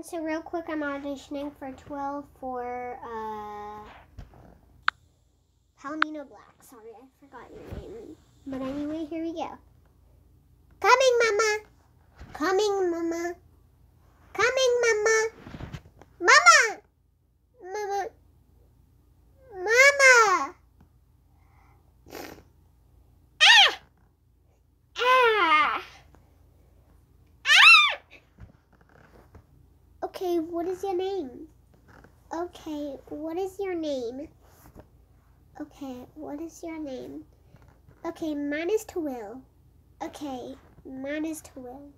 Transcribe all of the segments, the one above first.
everyone. So real quick, I'm auditioning for 12 for uh, Palomino Black. Sorry, I forgot your name. But anyway, here we go. Coming, Mama. Coming, Mama. Coming, Mama. Mama. Mama. Mama. Ah. Ah. Ah. Okay, what is your name? Okay, what is your name? Okay, what is your name? Okay, mine is Twill. Okay, mine is Twill.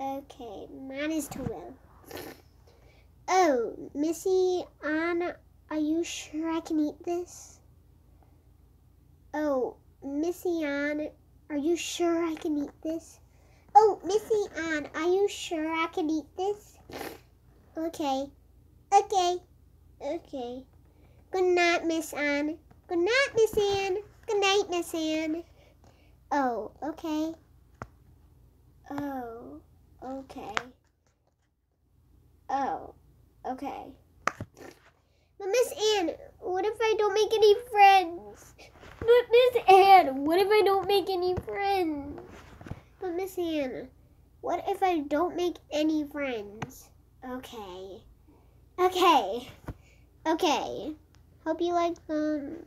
Okay, mine is Twill. Oh, Missy Ann, are you sure I can eat this? Oh, Missy Ann, are you sure I can eat this? Oh, Missy Ann, are you sure I can eat this? Okay. Okay. Okay. Good night, Miss Anne. Good night, Miss Anne. Good night, Miss Anne. Oh, okay. Oh, okay. Oh, okay. But Miss Anne, what if I don't make any friends? But Miss Anne, what if I don't make any friends? But Miss Anne, what if I don't make any friends? Okay. Okay. Okay. Hope you like them.